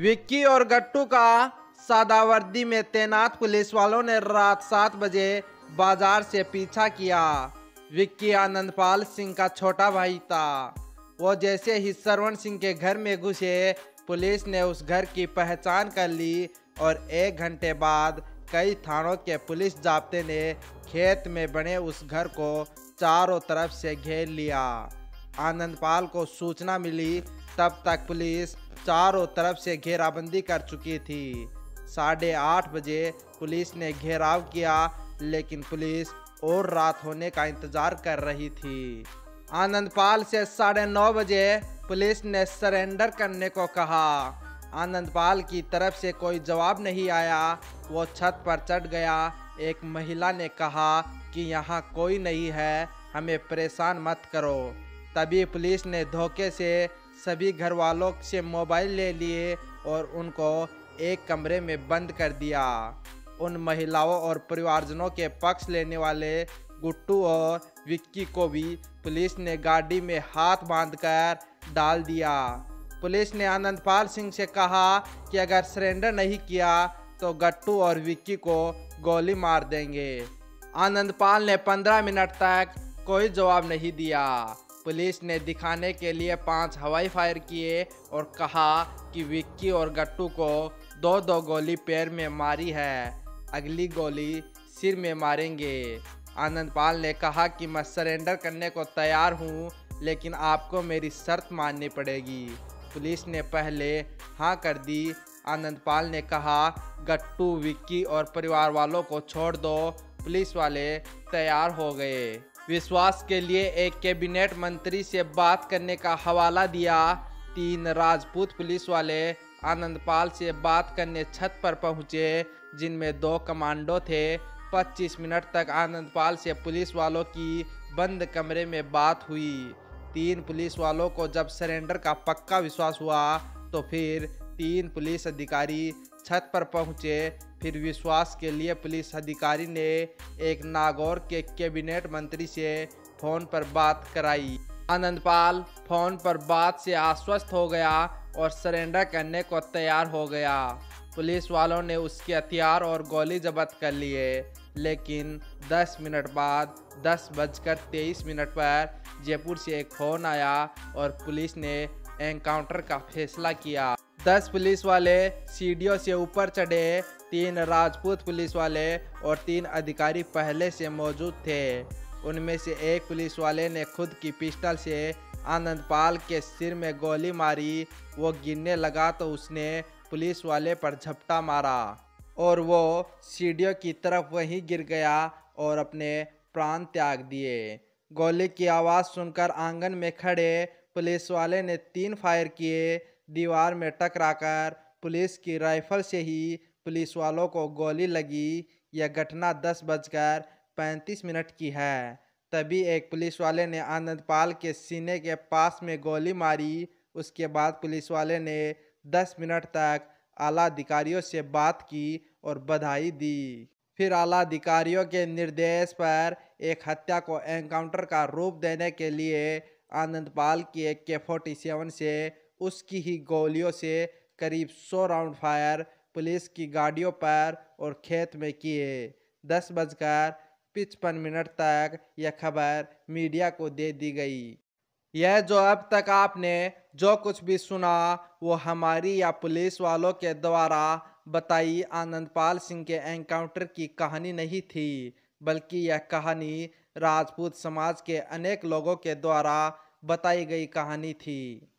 विक्की और गट्टू का सादावर्दी में तैनात पुलिस वालों ने रात सात बजे बाज़ार से पीछा किया। विक्की आनंदपाल सिंह का छोटा भाई था। वो जैसे ही सरवण सिंह के घर में घुसे, पुलिस ने उस घर की पहचान कर ली और एक घंटे बाद कई थानों के पुलिस जाब्ते ने खेत में बने उस घर को चारों तरफ़ से घेर लिया। आनंदपाल को सूचना मिली, तब तक पुलिस चारों तरफ़ से घेराबंदी कर चुकी थी। साढ़े आठ बजे पुलिस ने घेराव किया, लेकिन पुलिस और रात होने का इंतज़ार कर रही थी। आनंदपाल से साढ़े नौ बजे पुलिस ने सरेंडर करने को कहा। आनंदपाल की तरफ़ से कोई जवाब नहीं आया। वो छत पर चढ़ गया। एक महिला ने कहा कि यहाँ कोई नहीं है, हमें परेशान मत करो। तभी पुलिस ने धोखे से सभी घर वालों से मोबाइल ले लिए और उनको एक कमरे में बंद कर दिया। उन महिलाओं और परिवारजनों के पक्ष लेने वाले गुट्टू और विक्की को भी पुलिस ने गाड़ी में हाथ बांधकर डाल दिया। पुलिस ने आनंदपाल सिंह से कहा कि अगर सरेंडर नहीं किया तो गट्टू और विक्की को गोली मार देंगे। आनंदपाल ने पंद्रह मिनट तक कोई जवाब नहीं दिया। पुलिस ने दिखाने के लिए पाँच हवाई फायर किए और कहा कि विक्की और गट्टू को दो दो गोली पैर में मारी है। अगली गोली सिर में मारेंगे। आनंद पाल ने कहा कि मैं सरेंडर करने को तैयार हूँ, लेकिन आपको मेरी शर्त माननी पड़ेगी। पुलिस ने पहले हाँ कर दी। आनंद पाल ने कहा, गट्टू, विक्की और परिवार वालों को छोड़ दो। पुलिस वाले तैयार हो गए। विश्वास के लिए एक कैबिनेट मंत्री से बात करने का हवाला दिया। तीन राजपूत पुलिस वाले आनंदपाल से बात करने छत पर पहुँचे, जिनमें दो कमांडो थे। 25 मिनट तक आनंदपाल से पुलिस वालों की बंद कमरे में बात हुई। तीन पुलिस वालों को जब सरेंडर का पक्का विश्वास हुआ तो फिर तीन पुलिस अधिकारी छत पर पहुँचे। फिर विश्वास के लिए पुलिस अधिकारी ने एक नागौर के कैबिनेट मंत्री से फ़ोन पर बात कराई। आनंदपाल फ़ोन पर बात से आश्वस्त हो गया और सरेंडर करने को तैयार हो गया। पुलिस वालों ने उसके हथियार और गोली जब्त कर लिए, लेकिन 10 मिनट बाद, दस बजकर तेईस मिनट पर जयपुर से एक फ़ोन आया और पुलिस ने एनकाउंटर का फैसला किया। दस पुलिस वाले सीढ़ियों से ऊपर चढ़े, तीन राजपूत पुलिस वाले और तीन अधिकारी पहले से मौजूद थे। उनमें से एक पुलिस वाले ने खुद की पिस्टल से आनंदपाल के सिर में गोली मारी, वो गिरने लगा तो उसने पुलिस वाले पर झपटा मारा और वो सीढ़ियों की तरफ़ वहीं गिर गया और अपने प्राण त्याग दिए। गोली की आवाज़ सुनकर आँगन में खड़े पुलिस वाले ने तीन फायर किए दीवार में टकराकर पुलिस की राइफल से ही पुलिस वालों को गोली लगी। यह घटना दस बजकर पैंतीस मिनट की है। तभी एक पुलिस वाले ने आनंदपाल के सीने के पास में गोली मारी। उसके बाद पुलिस वाले ने दस मिनट तक आला अधिकारियों से बात की और बधाई दी। फिर आला अधिकारियों के निर्देश पर एक हत्या को एनकाउंटर का रूप देने के लिए आनंदपाल की एक के फोर्टी सेवन से उसकी ही गोलियों से करीब सौ राउंड फायर पुलिस की गाड़ियों पर और खेत में किए। दस बजकर पिचपन मिनट तक यह खबर मीडिया को दे दी गई। यह जो अब तक आपने जो कुछ भी सुना, वो हमारी या पुलिस वालों के द्वारा बताई आनंदपाल सिंह के एनकाउंटर की कहानी नहीं थी, बल्कि यह कहानी राजपूत समाज के अनेक लोगों के द्वारा बताई गई कहानी थी।